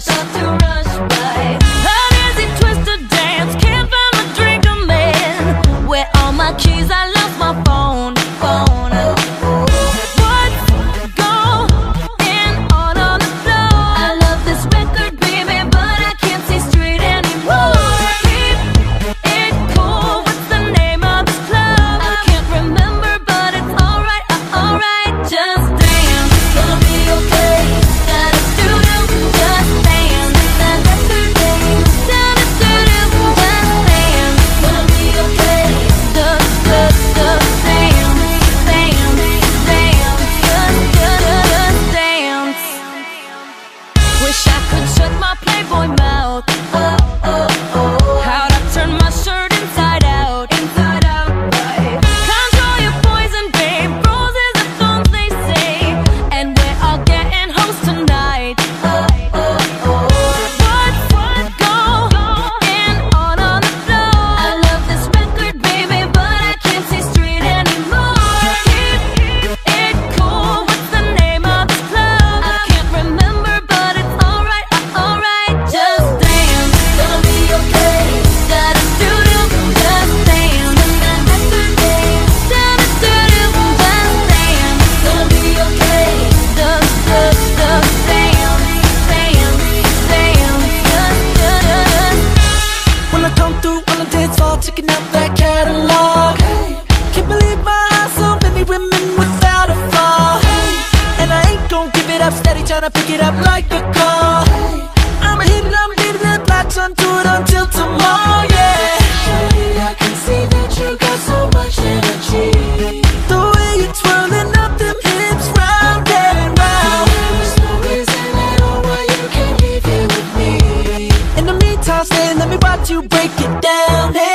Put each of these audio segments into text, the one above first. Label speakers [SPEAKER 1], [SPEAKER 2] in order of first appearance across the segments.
[SPEAKER 1] first.
[SPEAKER 2] I pick it up like a call I'ma hit I'ma leave on latch it until tomorrow, yeah. Shawty, I can see that you got so much energy. The way you're twirling up them hips round and round. There's no reason at all why you can't leave here with me. In the meantime, stay, let me watch you break it down, hey.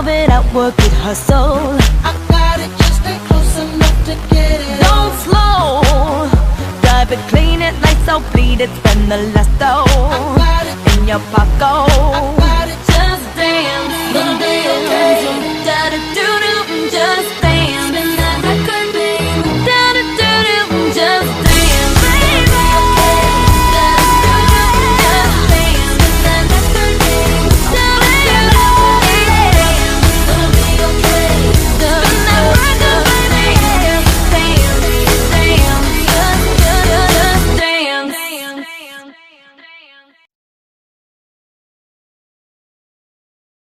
[SPEAKER 1] Love it, I work it, hustle. I
[SPEAKER 2] got it, just stay close enough to get
[SPEAKER 1] it. Don't slow. Drive it, clean it, lights out, bleed it, spend the last I dough got it, in your pocket.